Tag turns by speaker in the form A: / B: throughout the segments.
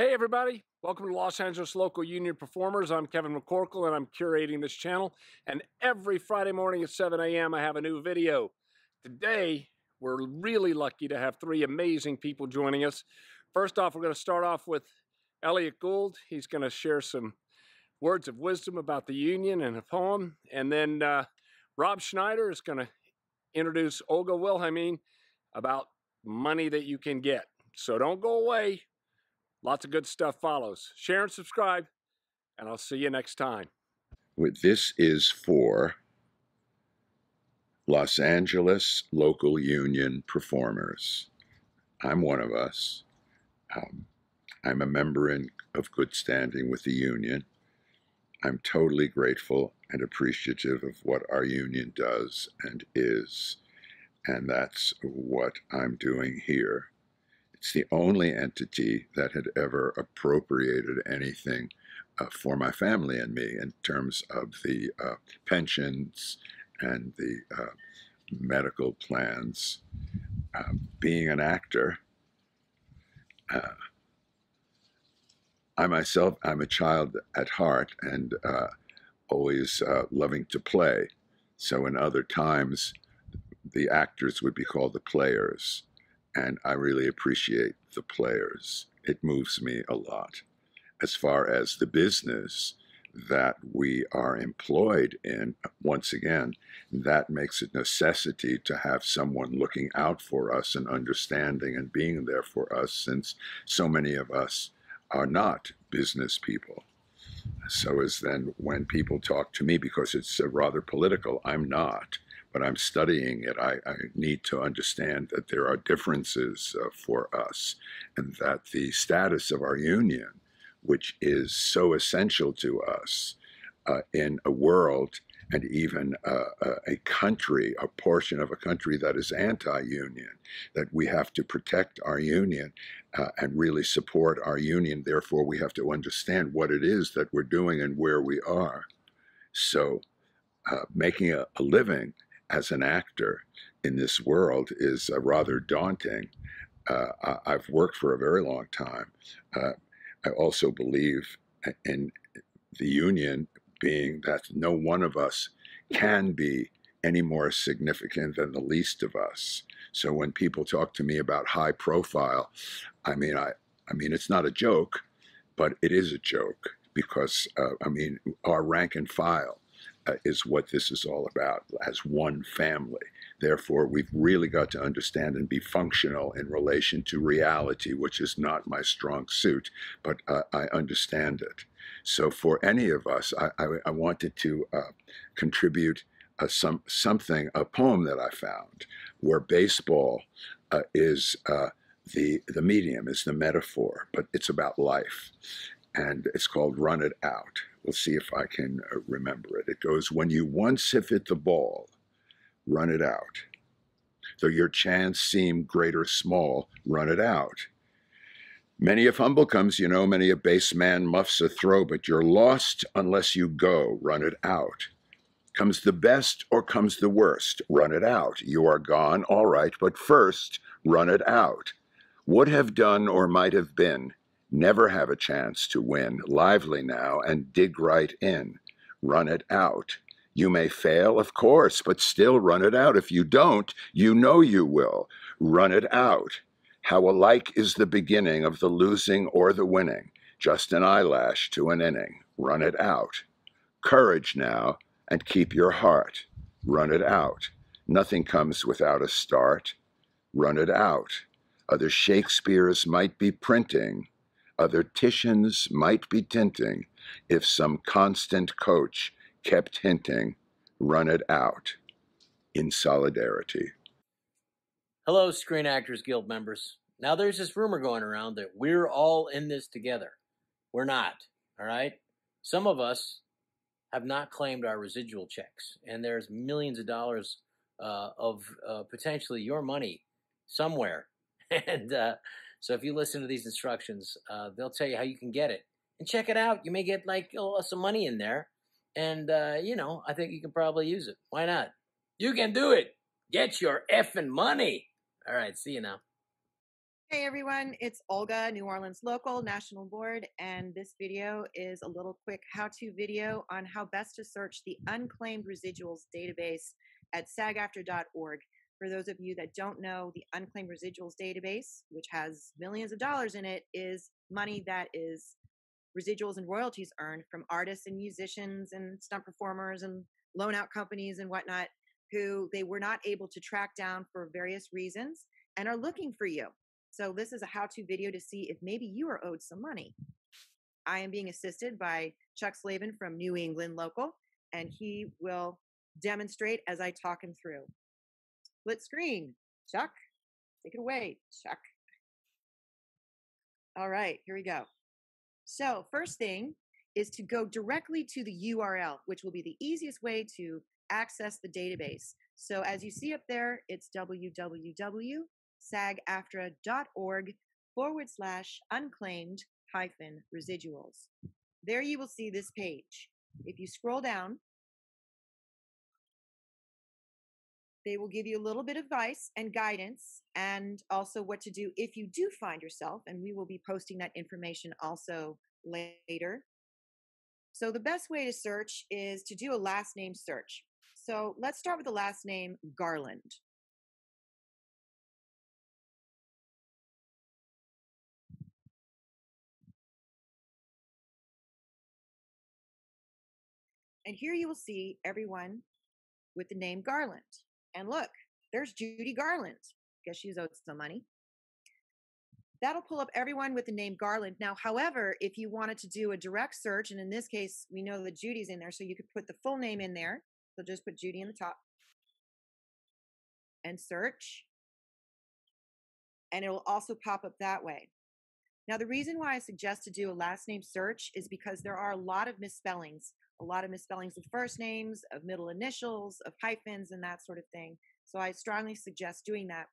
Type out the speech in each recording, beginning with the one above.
A: Hey everybody, welcome to Los Angeles Local Union Performers. I'm Kevin McCorkle and I'm curating this channel. And every Friday morning at 7 a.m. I have a new video. Today, we're really lucky to have three amazing people joining us. First off, we're going to start off with Elliott Gould. He's going to share some words of wisdom about the Union and a poem. And then uh, Rob Schneider is going to introduce Olga Wilhelmine about money that you can get. So don't go away. Lots of good stuff follows. Share and subscribe, and I'll see you next time.
B: This is for Los Angeles local union performers. I'm one of us. Um, I'm a member in, of good standing with the union. I'm totally grateful and appreciative of what our union does and is. And that's what I'm doing here. It's the only entity that had ever appropriated anything uh, for my family and me in terms of the uh, pensions and the uh, medical plans. Um, being an actor, uh, I myself, I'm a child at heart and uh, always uh, loving to play. So in other times, the actors would be called the players. And I really appreciate the players. It moves me a lot. As far as the business that we are employed in, once again, that makes it necessity to have someone looking out for us and understanding and being there for us, since so many of us are not business people. So as then when people talk to me, because it's rather political, I'm not, but I'm studying it, I, I need to understand that there are differences uh, for us and that the status of our union, which is so essential to us uh, in a world and even uh, a country, a portion of a country that is anti-union, that we have to protect our union uh, and really support our union. Therefore, we have to understand what it is that we're doing and where we are. So uh, making a, a, living as an actor in this world is uh, rather daunting. Uh, I've worked for a very long time. Uh, I also believe in the union being that no one of us can be any more significant than the least of us. So when people talk to me about high profile, I mean, I, I mean, it's not a joke, but it is a joke because, uh, I mean, our rank and file uh, is what this is all about as one family. Therefore, we've really got to understand and be functional in relation to reality, which is not my strong suit, but uh, I understand it. So for any of us, I, I, I wanted to uh, contribute uh, some something, a poem that I found, where baseball uh, is uh, the the medium, is the metaphor, but it's about life, and it's called "Run It Out." We'll see if I can uh, remember it. It goes, "When you once have hit the ball, run it out. Though your chance seem great or small, run it out." Many a fumble comes, you know, many a base man muffs a throw, but you're lost unless you go, run it out. Comes the best or comes the worst? Run it out. You are gone, all right, but first, run it out. Would have done or might have been, never have a chance to win. Lively now and dig right in. Run it out. You may fail, of course, but still run it out. If you don't, you know you will. Run it out. How alike is the beginning of the losing or the winning. Just an eyelash to an inning. Run it out. Courage now and keep your heart. Run it out. Nothing comes without a start. Run it out. Other Shakespeares might be printing, other Titians might be tinting, if some constant coach kept hinting, run it out in solidarity.
C: Hello, Screen Actors Guild members. Now, there's this rumor going around that we're all in this together. We're not, all right? Some of us have not claimed our residual checks, and there's millions of dollars uh, of uh, potentially your money somewhere. and uh, so, if you listen to these instructions, uh, they'll tell you how you can get it. And check it out. You may get like oh, some money in there. And, uh, you know, I think you can probably use it. Why not? You can do it. Get your effing money. All right. See you now.
D: Hey everyone, it's Olga, New Orleans local, national board, and this video is a little quick how-to video on how best to search the unclaimed residuals database at sagaftra.org. For those of you that don't know, the unclaimed residuals database, which has millions of dollars in it, is money that is residuals and royalties earned from artists and musicians and stunt performers and loan out companies and whatnot who they were not able to track down for various reasons and are looking for you. So this is a how-to video to see if maybe you are owed some money. I am being assisted by Chuck Slavin from New England Local, and he will demonstrate as I talk him through. Split screen. Chuck, take it away, Chuck. All right, here we go. So first thing is to go directly to the URL, which will be the easiest way to access the database. So as you see up there, it's www sagaftra.org forward slash unclaimed hyphen residuals. There you will see this page. If you scroll down, they will give you a little bit of advice and guidance and also what to do if you do find yourself. And we will be posting that information also later. So the best way to search is to do a last name search. So let's start with the last name Garland. And here you will see everyone with the name Garland. And look, there's Judy Garland. Guess she's owed some money. That'll pull up everyone with the name Garland. Now, however, if you wanted to do a direct search, and in this case, we know that Judy's in there, so you could put the full name in there. So just put Judy in the top and search. And it will also pop up that way. Now, the reason why I suggest to do a last name search is because there are a lot of misspellings a lot of misspellings of first names, of middle initials, of hyphens, and that sort of thing. So I strongly suggest doing that.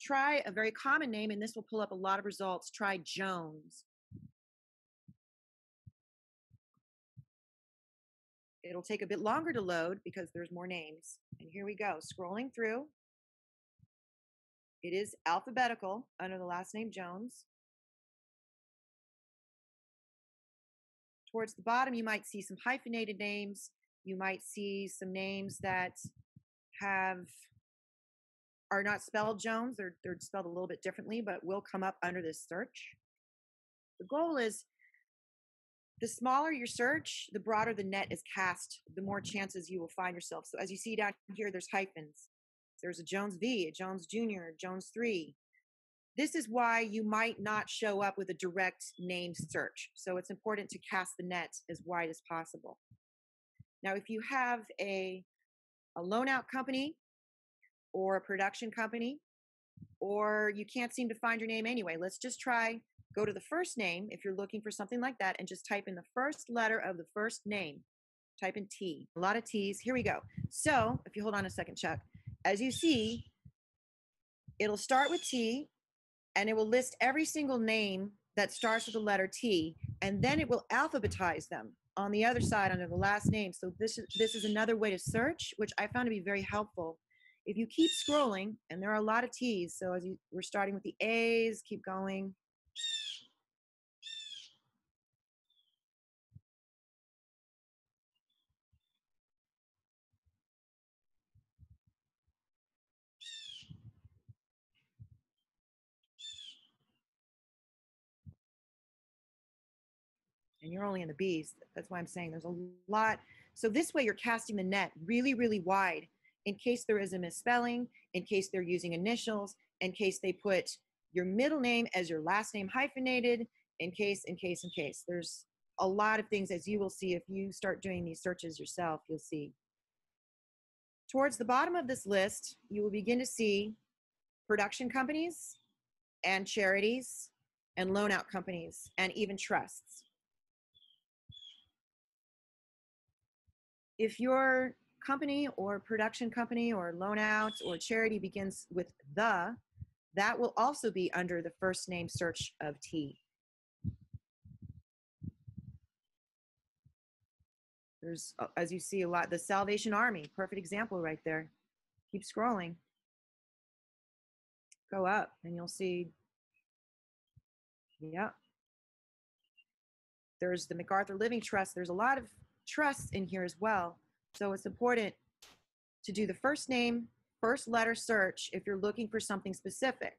D: Try a very common name, and this will pull up a lot of results. Try Jones. It'll take a bit longer to load because there's more names. And here we go, scrolling through. It is alphabetical under the last name Jones. Towards the bottom, you might see some hyphenated names. You might see some names that have are not spelled Jones. They're they're spelled a little bit differently, but will come up under this search. The goal is the smaller your search, the broader the net is cast, the more chances you will find yourself. So as you see down here, there's hyphens. There's a Jones V, a Jones Jr., Jones 3, this is why you might not show up with a direct name search. So it's important to cast the net as wide as possible. Now, if you have a, a loan out company or a production company, or you can't seem to find your name anyway, let's just try go to the first name if you're looking for something like that and just type in the first letter of the first name. Type in T. A lot of T's. Here we go. So if you hold on a second, Chuck, as you see, it'll start with T and it will list every single name that starts with the letter T, and then it will alphabetize them on the other side under the last name. So this is this is another way to search, which I found to be very helpful. If you keep scrolling, and there are a lot of T's, so as you we're starting with the A's, keep going, and you're only in the B's. That's why I'm saying there's a lot. So this way you're casting the net really, really wide in case there is a misspelling, in case they're using initials, in case they put your middle name as your last name hyphenated, in case, in case, in case. There's a lot of things as you will see if you start doing these searches yourself, you'll see. Towards the bottom of this list, you will begin to see production companies and charities and loan out companies and even trusts. If your company or production company or loan out or charity begins with the, that will also be under the first name search of T. There's, uh, as you see a lot, the Salvation Army, perfect example right there. Keep scrolling. Go up and you'll see Yeah. There's the MacArthur Living Trust. There's a lot of trusts in here as well. So it's important to do the first name, first letter search if you're looking for something specific.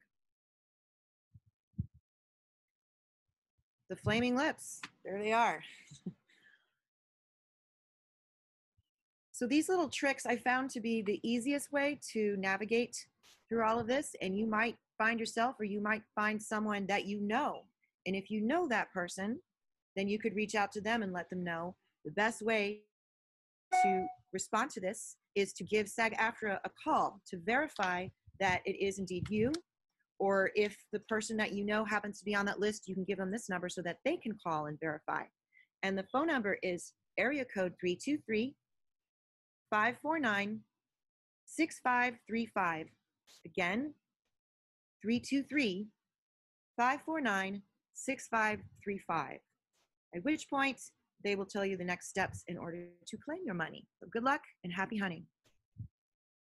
D: The Flaming Lips, there they are. so these little tricks I found to be the easiest way to navigate through all of this, and you might find yourself or you might find someone that you know. And if you know that person, then you could reach out to them and let them know. The best way to respond to this is to give SAG AFTRA a call to verify that it is indeed you. Or if the person that you know happens to be on that list, you can give them this number so that they can call and verify. And the phone number is area code 323 549 6535. Again, 323 549 6535. At which point, they will tell you the next steps in order to claim your money. So good luck and happy hunting.